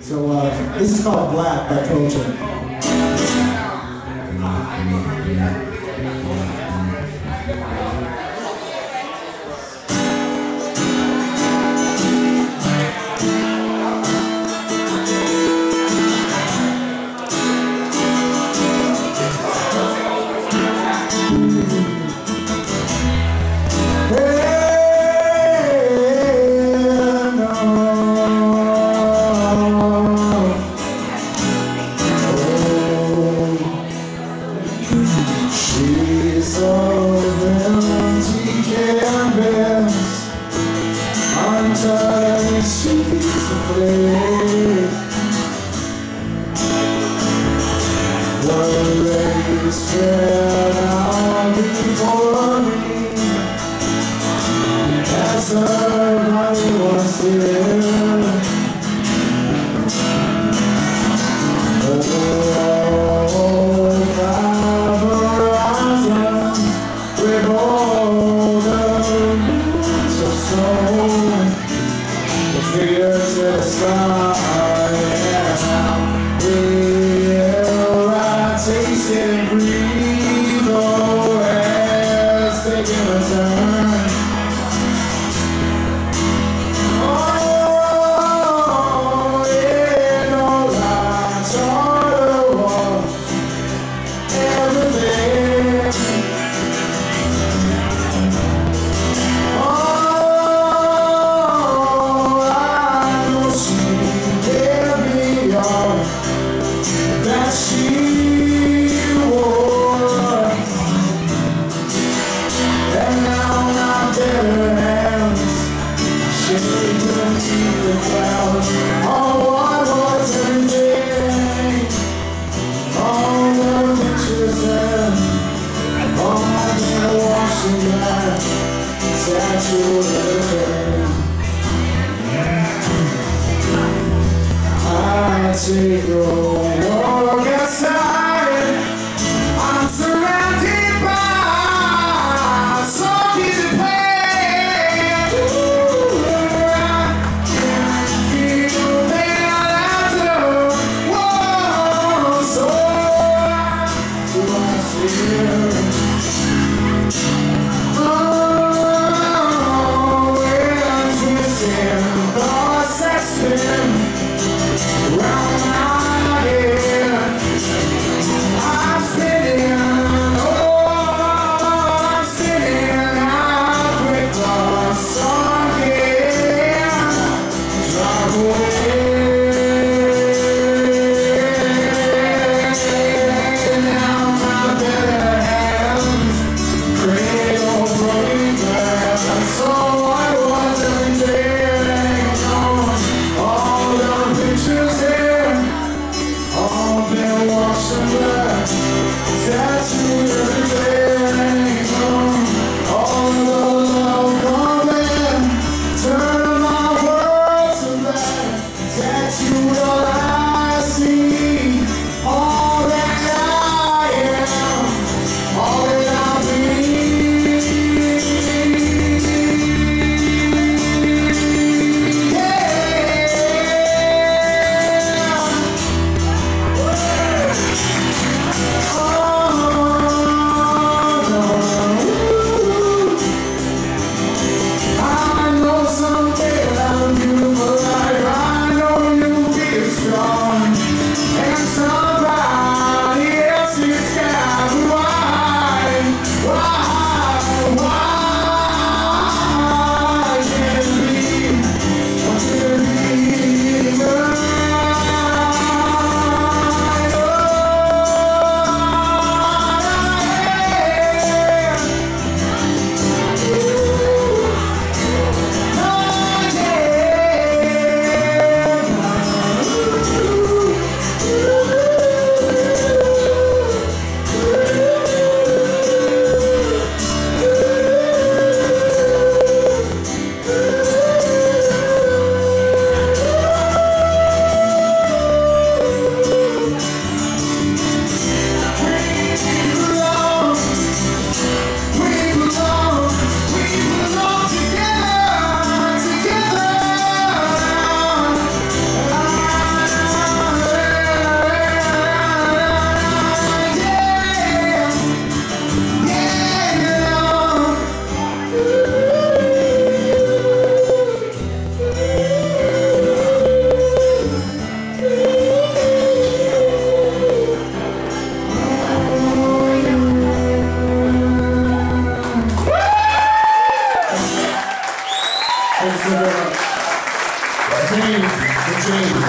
So uh, this is called Black by Culture. said I'll be me As her was here So, so, so, so, so, so, I take no more 아 Спасибо. Спасибо.